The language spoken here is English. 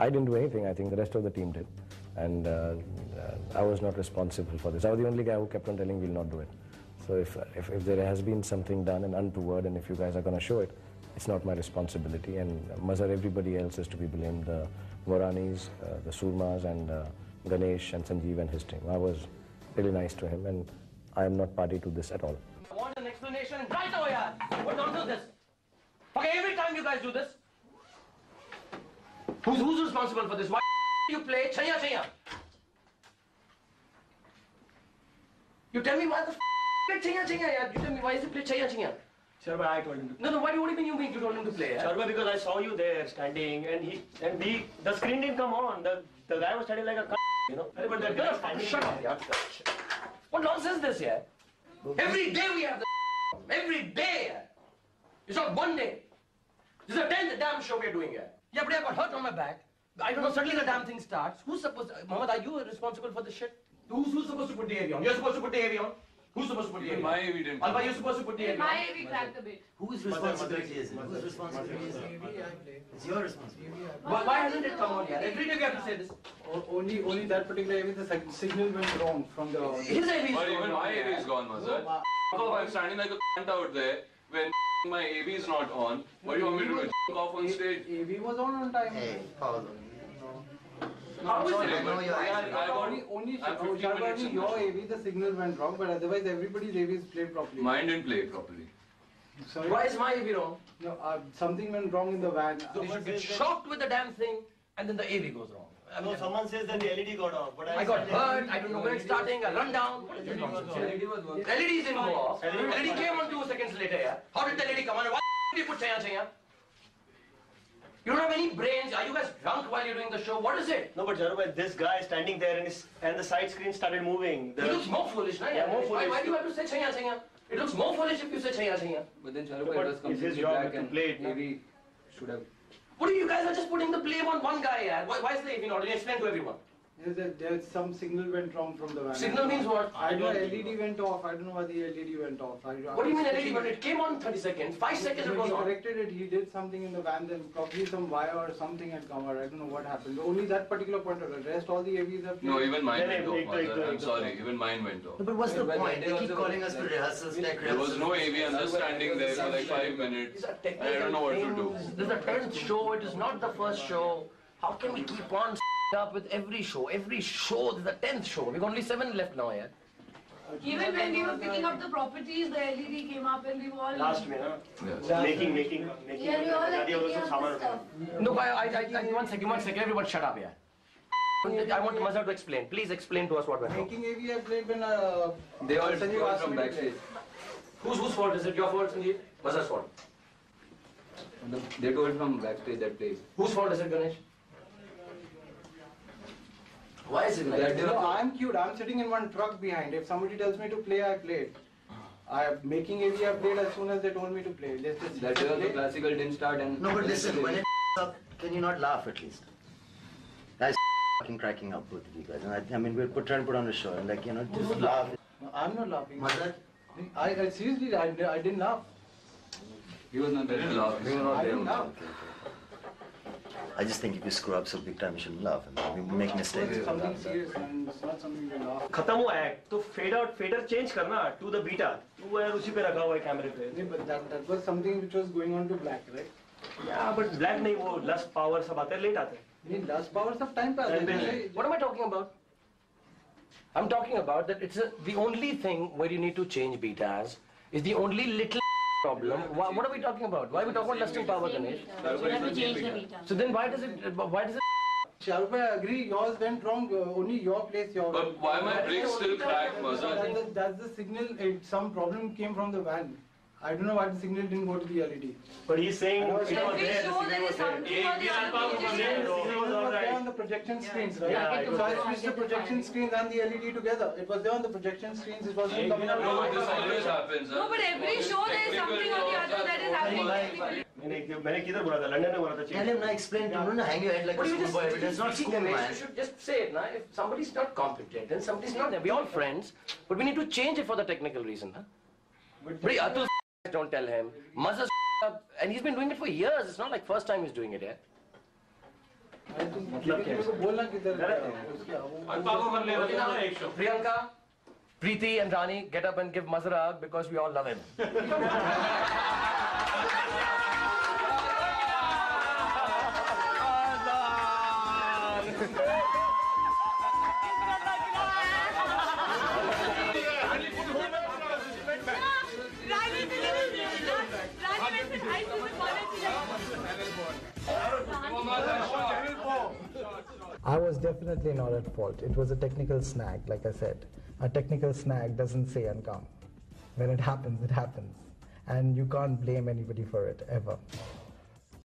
I didn't do anything. I think the rest of the team did. And uh, uh, I was not responsible for this. I was the only guy who kept on telling we'll not do it. So if, if, if there has been something done and untoward and if you guys are going to show it, it's not my responsibility. And Mazhar, everybody else is to be blamed. The Moranis, uh, the Surmas and uh, Ganesh and Sanjeev and his team. I was really nice to him and I am not party to this at all. I want an explanation right away, yaar. What nonsense this? Okay, every time you guys do this. Who's, who's responsible for this? Why you play Chaiyya Chaiyya? You tell me why the play Chaiyya Chaiyya, yaar. You tell me why is it play Chaiyya Chaiyya? Sharma, I told him. No, no, what do you, what do you mean you mean you told him to play? yaar? Sharma, because I saw you there standing, and he and we the screen didn't come on. The the guy was standing like a c- you know. But the guy standing. Shut up, yaar. What nonsense is this, yeah? Every day we have the Every day. It's not one day. This is the tenth damn show we're doing here. Yeah, but I got hurt on my back. I don't know, suddenly the damn thing starts. Who's supposed Mohammed, are you responsible for this shit? Who's, who's supposed to put the AV on? You're supposed to put the AV on? Who's supposed to put the AV on? My AV didn't. Alba, you're supposed to put the AV on? My AV cracked a bit. Whose responsibility is it? Whose responsibility is it? It's your responsibility. Why, why hasn't it come on yet? Every day we have to say this. Only, only that particular AV, the signal went wrong from the. His AV is But even gone my on, AV is gone, Mazhar. Ma- So I'm standing like a cunt out there when my AV is not on. What do you want me to do? Jerk off on stage? AV was on on time. Hey, pause. How is Sorry, it? I know but your I, accent. I got, Only, only, I'm oh, 15 minutes your. AV, the signal went wrong, but otherwise everybody's AV is played properly. Mine didn't play properly. Sorry? Why is my AV wrong? No, uh, something went wrong in the van. So they should get shocked with the damn thing and then the AV goes wrong. I mean, No, someone says that the LED got off, but I I got hurt, I don't know when it's starting, I run down. What is this nonsense? LED didn't go off. LED came on two seconds later, yeah. How did the LED come on? Why did you put Chaiyya Chaiyya? You don't have any brains. Are you guys drunk while you're doing the show? What is it? No, but Sharma, this guy is standing there and his and the side screen started moving. It looks more foolish, na? Yeah, more foolish. why do you have to say Chaiyya Chaiyya? It looks more foolish if you say Chaiyya Chaiyya. But then No, Charupa, but it was it's his completely job black and play it, no? AV should have. What are you guys are just putting the blame on one guy, yeah? Why, why is the AV not? Explain to everyone. There's, a, there's some signal went wrong from the van. Signal means what? I don't know, LED went off. I don't know why the LED went off. I, What do you mean LED? But it came on 30 seconds. 5 seconds it When was he on. corrected it, he did something in the van, then probably some wire or something had come out. I don't know what happened. Only that particular point of the rest, all the AVs have No, even mine went I- off, I- I- Mazhar. I- I'm sorry, even mine went off. No, but what's the Well, point? they They keep calling us for rehearsals, There was no AV and just standing there for like five minutes. These are I don't know what to do. This is the tenth show. It is not the first show. How can we keep on up with every show. Every show, this is the 10th show. We've only 7 left now, yeah. Even when we were picking up the properties, the LED came up and we were all... Last May, na? Yes. Making, making, making. Yeah, we all like picking up summer. stuff. No, I, I, I, one second, one second. Everyone shut up, yeah. I want Mazhar to explain. Please explain to us what went wrong. Making AV, I played when... Uh, they all sent you from backstage. Whose, whose fault is it? Your fault, Sanjeev? Mazhar's fault? They told from backstage that place. Whose fault is it, Ganesh? Why is it like That that? No, I'm cute. I'm sitting in one truck behind. If somebody tells me to play, I played. I am making AV I played as soon as they told me to play. Let's just That uh, day also play. classical didn't start and. No, but listen, when it up, can you not laugh at least? Guys, fucking cracking up, both of you guys. And I, I mean, we're put, trying to put on a show, and like, you know, just laugh. No, I'm not laughing. Mazhar? I, I seriously, I, I didn't laugh. He was not there. Didn't laugh. We were not I there. didn't laugh. I just think if you screw up so big time, you shouldn't laugh. I mean, we make mistakes. It's something serious and it's not something to laugh. खत्म हुआ act तो fade out fader change करना to the beta वो यार उसी पे रखा हुआ है कैमरे पे Yeah, but that, that was something which was going on to black, right? या बट ब्लैक नहीं वो लस्ट पावर सब आते हैं लेट आते हैं I mean, last powers of time pass. And then- Jaiसे- What am I talking about? I'm talking about that it's a, the only thing where you need to change betas is the only little problem. Why, what are we talking about? Why are we talking about lusting power, Ganesh? We have to change the beta. So then why does it, why does it Shahrukh, I agree. Yours went wrong. Uh, only your place. Your. But why my brakes still cracked, Mazhar? That's the, that's the signal. It, some problem came from the van. I don't know why the signal didn't go to the LED. But he's saying it was Every there, the show signal there was is there. something on the Power was LED. there, The the signal signal was was all there on right. the projection screens, right? Yeah, it so I was- switched the projection screens and the LED together. It was there on the projection screens. It wasn't coming out. No, but this always happens. No, but every show there is something or the other that is happening. मैंने मैंने किधर बोला था London में बोला था Tell him, na, explain to him, no, hang your head like What a do you just, schoolboy. But it's not speaking school, Ganesh, man. You should just say it, na? If somebody's not competent, then somebody's not there. We're all friends, but we need to change it don't tell him. Mazza up, and he's been doing it for years. It's not like first time he's doing it, yeah. Priyanka, Preity and Rani, get up and give Mazra because we all love him. definitely not at fault. It was a technical snag, like I said. A technical snag doesn't say and come. When it happens, it happens. And you can't blame anybody for it, ever.